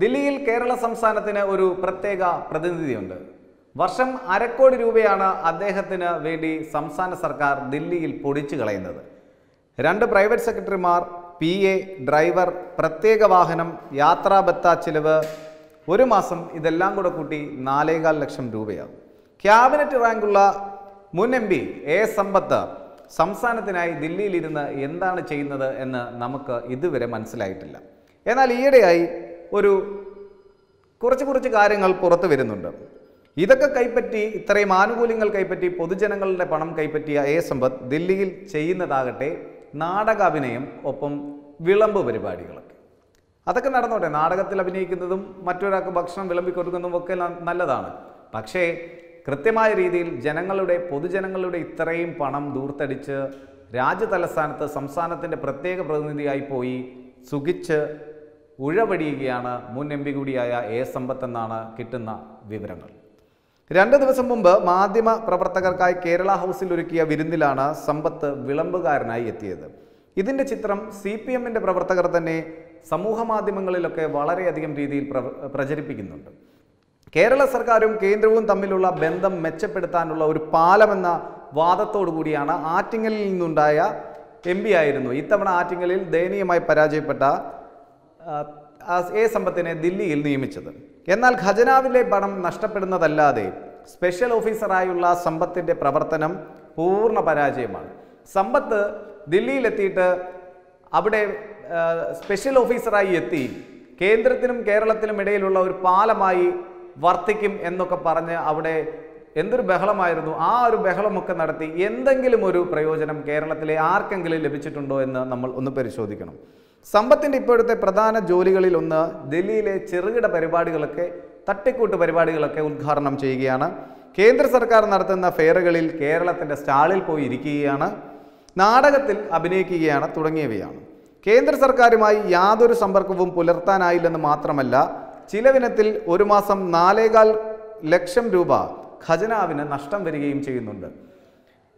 ദില്ലിയിൽ കേരള സംസ്ഥാനത്തിന് ഒരു പ്രത്യേക പ്രതിനിധിയുണ്ട്. വർഷം അരക്കോടി രൂപയാണ് അദ്ദേഹത്തിന് വേണ്ടി സംസ്ഥാന സർക്കാർ ദില്ലിയിൽ പൊടിച്ചു കളയുന്നത്. രണ്ട് പ്രൈവറ്റ് സെക്രട്ടറിമാർ പി എ ഡ്രൈവർ പ്രത്യേക വാഹനം യാത്രാബത്ത ചിലവ് ഒരു മാസം ഇതെല്ലാം കൂടെ കൂട്ടി നാലേകാൽ ലക്ഷം രൂപയാകും. ക്യാബിനറ്റ് റാങ്കുള്ള മുൻ എം പി എ സമ്പത്ത് സംസ്ഥാനത്തിനായി ദില്ലിയിലിരുന്ന് എന്താണ് ചെയ്യുന്നത് എന്ന് നമുക്ക് ഇതുവരെ മനസ്സിലായിട്ടില്ല. എന്നാൽ ഈയിടെയായി ഒരു കുറച്ച് കുറച്ച് കാര്യങ്ങൾ പുറത്തു വരുന്നുണ്ട്. ഇതൊക്കെ കൈപ്പറ്റി ഇത്രയും ആനുകൂല്യങ്ങൾ കൈപ്പറ്റി പൊതുജനങ്ങളുടെ പണം കൈപ്പറ്റിയ എ സമ്പത്ത് ദില്ലിയിൽ ചെയ്യുന്നതാകട്ടെ നാടക അഭിനയം ഒപ്പം വിളമ്പ് പരിപാടികളൊക്കെ. അതൊക്കെ നടന്നോട്ടെ നാടകത്തിൽ അഭിനയിക്കുന്നതും മറ്റൊരാൾക്ക് ഭക്ഷണം വിളമ്പി കൊടുക്കുന്നതും ഒക്കെ നല്ലതാണ്. പക്ഷേ കൃത്യമായ രീതിയിൽ ജനങ്ങളുടെ പൊതുജനങ്ങളുടെ ഇത്രയും പണം ദൂർത്തടിച്ച് രാജ്യതലസ്ഥാനത്ത് സംസ്ഥാനത്തിന്റെ പ്രത്യേക പ്രതിനിധിയായി പോയി സുഖിച്ച് ഉഴവടിയുകയാണ് മുൻ എം പി കൂടിയായ എ സമ്പത്ത് എന്നാണ് കിട്ടുന്ന വിവരങ്ങൾ. രണ്ട് ദിവസം മുമ്പ് മാധ്യമ പ്രവർത്തകർക്കായി കേരള ഹൗസിൽ ഒരുക്കിയ വിരുന്നിലാണ് സമ്പത്ത് വിളമ്പുകാരനായി എത്തിയത്. ഇതിന്റെ ചിത്രം സി പി എമ്മിന്റെ പ്രവർത്തകർ തന്നെ സമൂഹ മാധ്യമങ്ങളിലൊക്കെ വളരെയധികം രീതിയിൽ പ്ര- പ്രചരിപ്പിക്കുന്നുണ്ട്. കേരള സർക്കാരും കേന്ദ്രവും തമ്മിലുള്ള ബന്ധം മെച്ചപ്പെടുത്താനുള്ള ഒരു പാലമെന്ന വാദത്തോടു കൂടിയാണ് ആറ്റിങ്ങലിൽ നിന്നുണ്ടായ എം പി ആയിരുന്നു. ഇത്തവണ ആറ്റിങ്ങലിൽ ദയനീയമായി പരാജയപ്പെട്ട എ സമ്പത്തിനെ ദില്ലിയിൽ നിയമിച്ചത്. എന്നാൽ ഖജനാവിലെ പണം നഷ്ടപ്പെടുന്നതല്ലാതെ സ്പെഷ്യൽ ഓഫീസറായുള്ള സമ്പത്തിന്റെ പ്രവർത്തനം പൂർണ പരാജയമാണ്. സമ്പത്ത് ദില്ലിയിലെത്തിയിട്ട് അവിടെ സ്പെഷ്യൽ ഓഫീസറായി എത്തി കേന്ദ്രത്തിനും കേരളത്തിനും ഇടയിലുള്ള ഒരു പാലമായി വർത്തിക്കും എന്നൊക്കെ പറഞ്ഞ് അവിടെ എന്തൊരു ബഹളമായിരുന്നു. ആ ഒരു ബഹളമൊക്കെ നടത്തി എന്തെങ്കിലും ഒരു പ്രയോജനം കേരളത്തിലെ ആർക്കെങ്കിലും ലഭിച്ചിട്ടുണ്ടോ എന്ന് നമ്മൾ ഒന്ന് പരിശോധിക്കണം. സമ്പത്തിന്റെ ഇപ്പോഴത്തെ പ്രധാന ജോലികളിൽ ഒന്ന് ഡൽഹിയിലെ ചെറുകിട പരിപാടികളൊക്കെ തട്ടിക്കൂട്ട് പരിപാടികളൊക്കെ ഉദ്ഘാടനം ചെയ്യുകയാണ്. കേന്ദ്ര സർക്കാർ നടത്തുന്ന ഫെയറുകളിൽ കേരളത്തിന്റെ സ്റ്റാളിൽ പോയി ഇരിക്കുകയാണ്. നാടകത്തിൽ അഭിനയിക്കുകയാണ് തുടങ്ങിയവയാണ്. കേന്ദ്ര സർക്കാരുമായി യാതൊരു സമ്പർക്കവും പുലർത്താനായില്ലെന്ന് മാത്രമല്ല ചിലവിനത്തിൽ ഒരു മാസം നാലേകാൽ ലക്ഷം രൂപ ഖജനാവിന് നഷ്ടം വരികയും ചെയ്യുന്നുണ്ട്.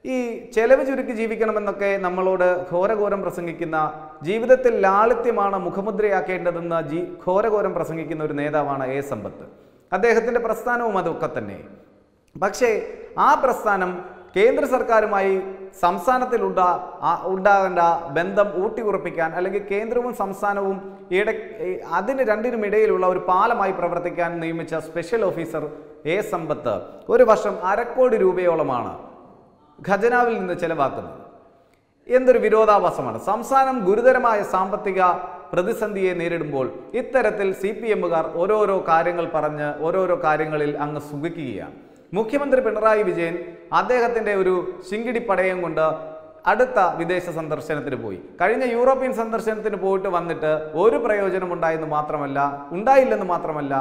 ഈ ചെലവ് ചുരുക്കി ജീവിക്കണമെന്നൊക്കെ നമ്മളോട് ഘോരഘോരം പ്രസംഗിക്കുന്ന ജീവിതത്തിൽ ലാളിത്യമാണ് മുഖമുദ്രയാക്കേണ്ടതെന്ന് ജി ഘോരഘോരം പ്രസംഗിക്കുന്ന ഒരു നേതാവാണ് എ സമ്പത്ത്. അദ്ദേഹത്തിന്റെ പ്രസ്ഥാനവും അതൊക്കെ തന്നെ. പക്ഷേ ആ പ്രസ്ഥാനം കേന്ദ്ര സർക്കാരുമായി ആ- ഉണ്ടാകേണ്ട ബന്ധം ഊട്ടിയുറപ്പിക്കാൻ അല്ലെങ്കിൽ കേന്ദ്രവും സംസ്ഥാനവും ഇട അതിന് രണ്ടിനും ഇടയിലുള്ള ഒരു പാലമായി പ്രവർത്തിക്കാൻ നിയമിച്ച സ്പെഷ്യൽ ഓഫീസർ എ സമ്പത്ത് ഒരു വർഷം അരക്കോടി രൂപയോളമാണ്. ഖജനാവിൽ നിന്ന് ചെലവാക്കുന്നത്. എന്തൊരു വിരോധാഭാസമാണ്. സംസ്ഥാനം ഗുരുതരമായ സാമ്പത്തിക പ്രതിസന്ധിയെ നേരിടുമ്പോൾ ഇത്തരത്തിൽ സി പി എമ്മുകാർ ഓരോരോ കാര്യങ്ങൾ പറഞ്ഞ് ഓരോരോ കാര്യങ്ങളിൽ അങ്ങ് സുഖിക്കുകയാണ്. മുഖ്യമന്ത്രി പിണറായി വിജയൻ അദ്ദേഹത്തിന്റെ ഒരു ശിങ്കിടി പടയം കൊണ്ട് അടുത്ത വിദേശ സന്ദർശനത്തിന് പോയി. കഴിഞ്ഞ യൂറോപ്യൻ സന്ദർശനത്തിന് പോയിട്ട് വന്നിട്ട് ഒരു പ്രയോജനം ഉണ്ടായെന്ന് മാത്രമല്ല ഉണ്ടായില്ലെന്ന് മാത്രമല്ല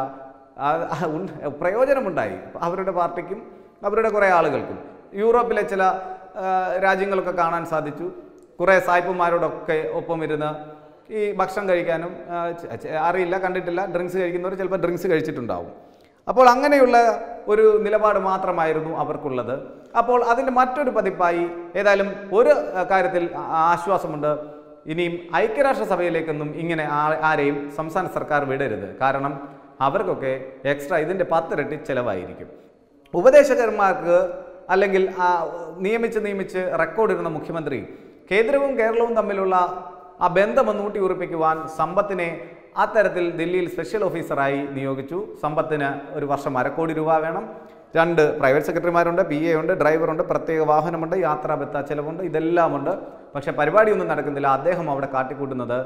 പ്രയോജനമുണ്ടായി. അവരുടെ പാർട്ടിക്കും അവരുടെ കുറേ ആളുകൾക്കും. യൂറോപ്പിലെ ചില രാജ്യങ്ങളൊക്കെ കാണാൻ സാധിച്ചു. കുറേ സായിപ്പുമാരോടൊക്കെ ഒപ്പം ഇരുന്ന് ഈ ഭക്ഷണം കഴിക്കാനും അറിയില്ല കണ്ടിട്ടില്ല ഡ്രിങ്ക്സ് കഴിക്കുന്നവർ ചിലപ്പോൾ ഡ്രിങ്ക്സ് കഴിച്ചിട്ടുണ്ടാവും. അപ്പോൾ അങ്ങനെയുള്ള ഒരു നിലപാട് മാത്രമായിരുന്നു അവർക്കുള്ളത്. അപ്പോൾ അതിന്റെ മറ്റൊരു പതിപ്പായി ഏതായാലും ഒരു കാര്യത്തിൽ ആശ്വാസമുണ്ട്. ഇനിയും ഐക്യരാഷ്ട്രസഭയിലേക്കൊന്നും ഇങ്ങനെ ആരെയും സംസ്ഥാന സർക്കാർ വിടരുത്. കാരണം അവർക്കൊക്കെ എക്സ്ട്രാ ഇതിന്റെ പത്തിരട്ടി ചിലവായിരിക്കും. ഉപദേശകന്മാർക്ക് അല്ലെങ്കിൽ നിയമിച്ച് നിയമിച്ച് റെക്കോർഡ് ഇടുന്ന മുഖ്യമന്ത്രി കേന്ദ്രവും കേരളവും തമ്മിലുള്ള ആ ബന്ധം ഒന്ന് ഊട്ടി ഉറപ്പിക്കുവാൻ സമ്പത്തിനെ അത്തരത്തിൽ ദില്ലിയിൽ സ്പെഷ്യൽ ഓഫീസറായി നിയോഗിച്ചു. സമ്പത്തിന് ഒരു വർഷം അരക്കോടി രൂപ വേണം. രണ്ട് പ്രൈവറ്റ് സെക്രട്ടറിമാരുണ്ട് പി എ ഉണ്ട് ഡ്രൈവറുണ്ട് പ്രത്യേക വാഹനമുണ്ട് യാത്രാബത്ത ചിലവുണ്ട് ഇതെല്ലാമുണ്ട്. പക്ഷേ പരിപാടിയൊന്നും നടക്കുന്നില്ല. അദ്ദേഹം അവിടെ കാട്ടിക്കൂട്ടുന്നത്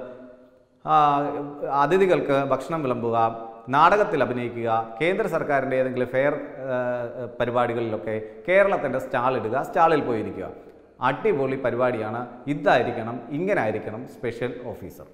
അതിഥികൾക്ക് ഭക്ഷണം വിളമ്പുക നാടകത്തിൽ അഭിനയിക്കുക കേന്ദ്ര സർക്കാരിന്റെ ഏതെങ്കിലും ഫെയർ പരിപാടികളിലൊക്കെ കേരളത്തിന്റെ സ്റ്റാൾ ഇടുക സ്റ്റാളിൽ പോയിരിക്കുക. അടിപൊളി പരിപാടിയാണ്. ഇതായിരിക്കണം ഇങ്ങനെ ആയിരിക്കണം സ്പെഷ്യൽ ഓഫീസർ.